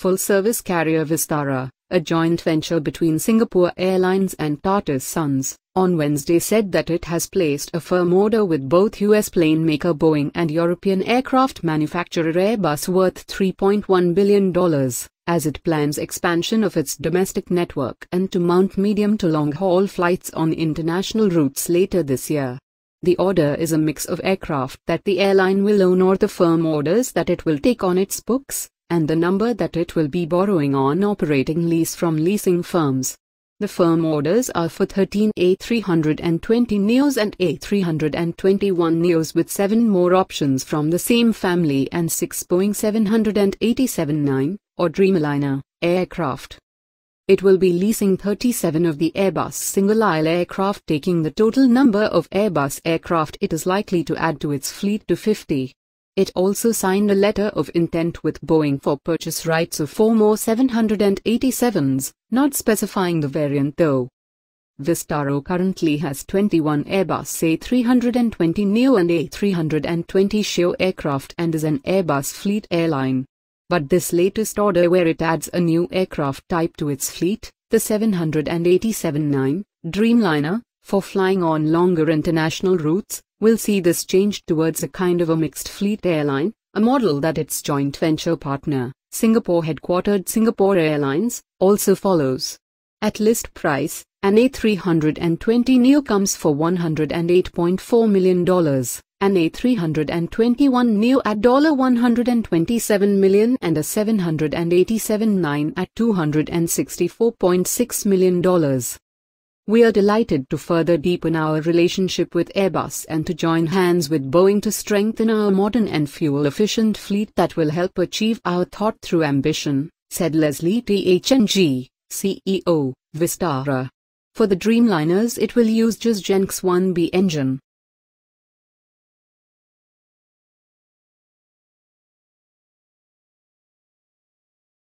Full-service carrier Vistara, a joint venture between Singapore Airlines and Tata Sons, on Wednesday said that it has placed a firm order with both US plane maker Boeing and European aircraft manufacturer Airbus worth $3.1 billion, as it plans expansion of its domestic network and to mount medium to long-haul flights on international routes later this year. The order is a mix of aircraft that the airline will own or the firm orders that it will take on its books, and the number that it will be borrowing on operating lease from leasing firms. The firm orders are for 13 A320 Neos and A321 Neos with 7 more options from the same family and 6 Boeing 787-9, or Dreamliner, aircraft. It will be leasing 37 of the Airbus single-aisle aircraft taking the total number of Airbus aircraft it is likely to add to its fleet to 50. It also signed a letter of intent with Boeing for purchase rights of four more 787s, not specifying the variant though. Vistara currently has 21 Airbus A320 Neo and A320 Ceo aircraft and is an Airbus fleet airline. But this latest order where it adds a new aircraft type to its fleet, the 787-9, Dreamliner, for flying on longer international routes, we'll see this change towards a kind of a mixed fleet airline, a model that its joint venture partner, Singapore-headquartered Singapore Airlines, also follows. At list price, an A320 Neo comes for $108.4 million, an A321 Neo at 127 million and a 787-9 at $264.6 million. We are delighted to further deepen our relationship with Airbus and to join hands with Boeing to strengthen our modern and fuel-efficient fleet that will help achieve our thought-through ambition, said Leslie THNG, CEO, Vistara. For the Dreamliners it will use GE's Genx 1B engine,